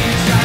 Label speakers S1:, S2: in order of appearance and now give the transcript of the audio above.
S1: Please